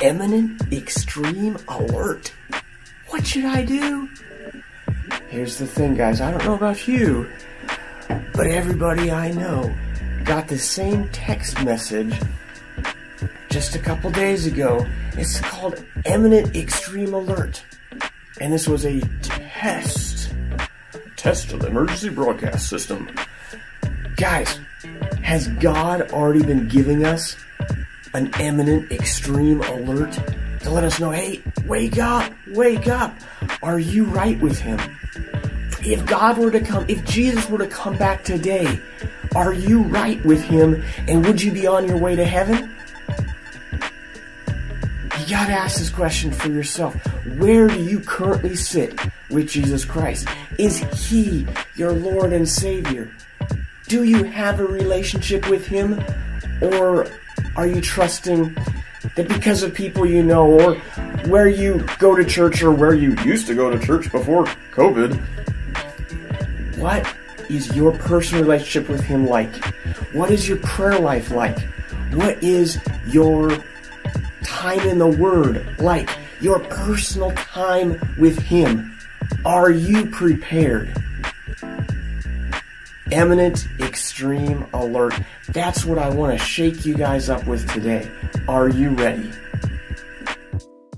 Imminent extreme alert. What should I do? Here's the thing, guys. I don't know about you, but everybody I know got the same text message just a couple days ago. It's called Imminent Extreme Alert. And this was a test. Test of the emergency broadcast system. Guys, has God already been giving us an imminent extreme alert to let us know, hey, wake up, wake up. Are you right with Him? If God were to come, if Jesus were to come back today, are you right with Him and would you be on your way to heaven? You gotta ask this question for yourself. Where do you currently sit with Jesus Christ? Is He your Lord and Savior? Do you have a relationship with Him? Or are you trusting that because of people you know, or where you go to church, or where you used to go to church before COVID, what is your personal relationship with Him like? What is your prayer life like? What is your time in the Word like? Your personal time with Him. Are you prepared? Imminent extreme alert. That's what I want to shake you guys up with today. Are you ready?